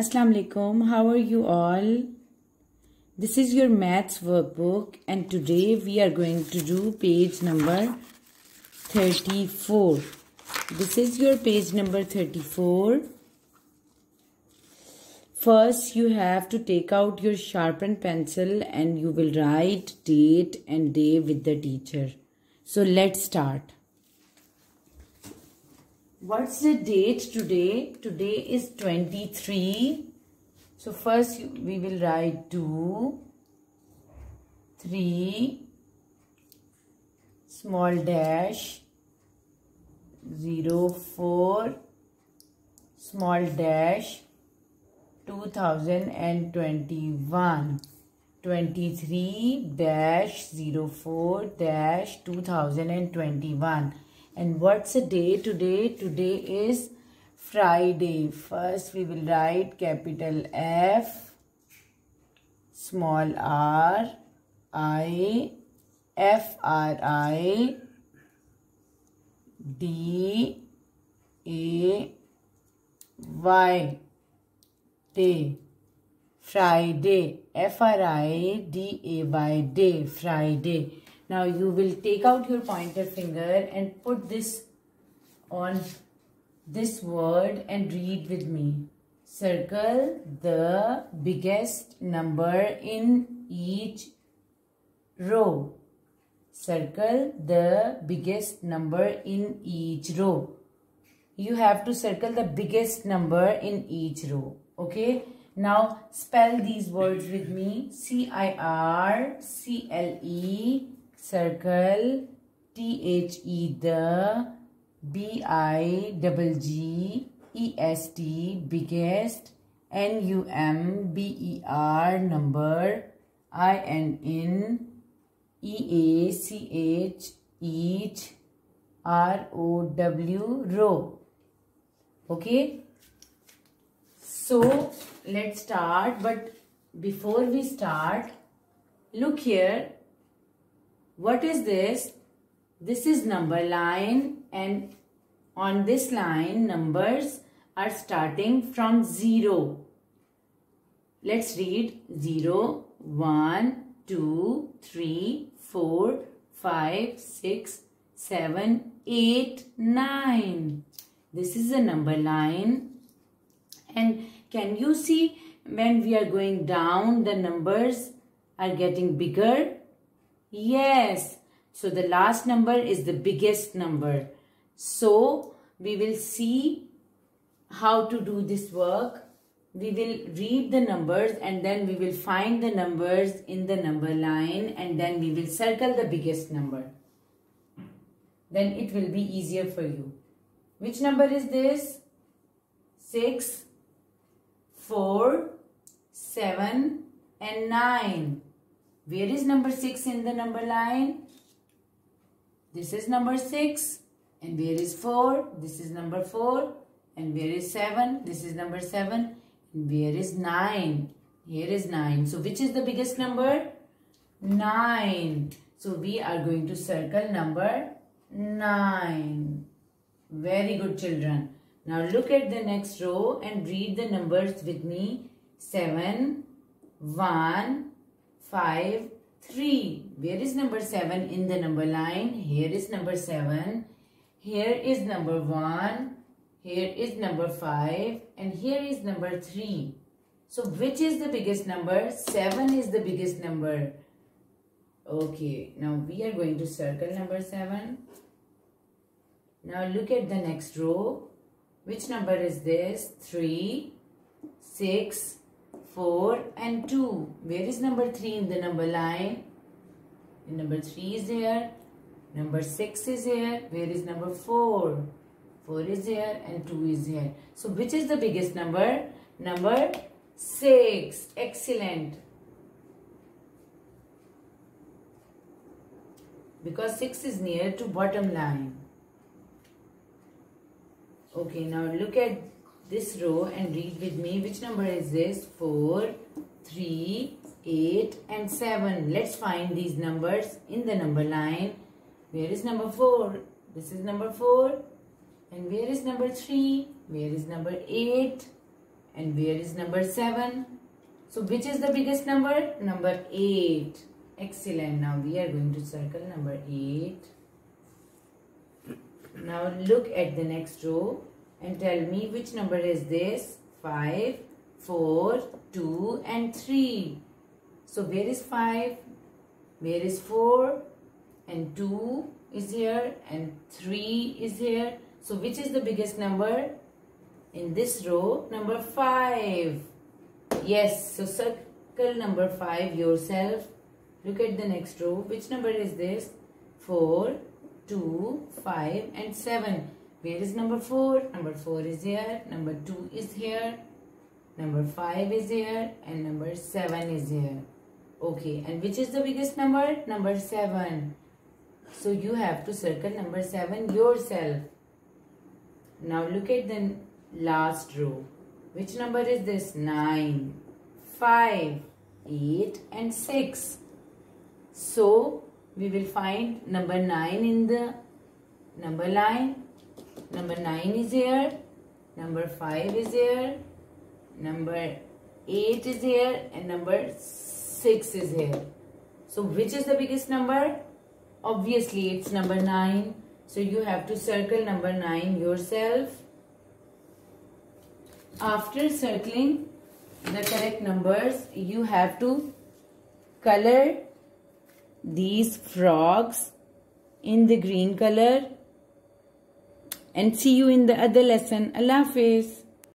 Assalamu alaikum. How are you all? This is your maths workbook and today we are going to do page number 34. This is your page number 34. First you have to take out your sharpened pencil and you will write date and day with the teacher. So let's start. What's the date today? Today is 23. So first we will write 2, 3, small dash, 0, 4, small dash, 2021. 23 dash 04 dash 2021 and what's the day today? Today is Friday. First we will write capital F, small r, I, F R I, D, A, Y, day. Friday, F R I D A Y, day, Friday. Now you will take out your pointer finger and put this on this word and read with me. Circle the biggest number in each row. Circle the biggest number in each row. You have to circle the biggest number in each row. Okay. Now spell these words with me. C-I-R-C-L-E circle T-H-E the B-I-G-G-E-S-T biggest N-U-M-B-E-R number I-N-N E-A-C-H each R-O-W row. Okay? So let's start but before we start look here what is this? This is number line and on this line numbers are starting from 0. Let's read 0, 1, 2, 3, 4, 5, 6, 7, 8, 9. This is a number line and can you see when we are going down the numbers are getting bigger Yes. So the last number is the biggest number. So we will see how to do this work. We will read the numbers and then we will find the numbers in the number line and then we will circle the biggest number. Then it will be easier for you. Which number is this? 6, 4, 7 and 9. Where is number 6 in the number line? This is number 6. And where is 4? This is number 4. And where is 7? This is number 7. And where is 9? Here is 9. So which is the biggest number? 9. So we are going to circle number 9. Very good children. Now look at the next row and read the numbers with me. 7, 1, 5, 3. Where is number 7 in the number line? Here is number 7. Here is number 1. Here is number 5. And here is number 3. So which is the biggest number? 7 is the biggest number. Okay. Now we are going to circle number 7. Now look at the next row. Which number is this? 3, 6, 4 and 2. Where is number 3 in the number line? number 3 is here. Number 6 is here. Where is number 4? 4 is here and 2 is here. So which is the biggest number? Number 6. Excellent. Because 6 is near to bottom line. Okay, now look at this row and read with me which number is this 4 3 8 and 7 let's find these numbers in the number line where is number 4 this is number 4 and where is number 3 where is number 8 And where is number 7? So which is the biggest number? Number 8. Excellent. Now we are going to circle number 8. Now look at the next row and tell me which number is this? 5, 4, 2 and 3. So where is 5? Where is 4? And 2 is here and 3 is here. So which is the biggest number? In this row, number 5. Yes, so circle number 5 yourself. Look at the next row. Which number is this? 4, 2, 5 and 7. Where is number 4? Number 4 is here. Number 2 is here. Number 5 is here. And number 7 is here. Okay. And which is the biggest number? Number 7. So you have to circle number 7 yourself. Now look at the last row. Which number is this? 9, 5, 8 and 6. So we will find number 9 in the number line. Number 9 is here. Number 5 is here. Number 8 is here. And number 6 is here. So which is the biggest number? Obviously it's number 9. So you have to circle number 9 yourself. After circling the correct numbers, you have to color these frogs in the green color and see you in the other lesson. Allah Hafiz.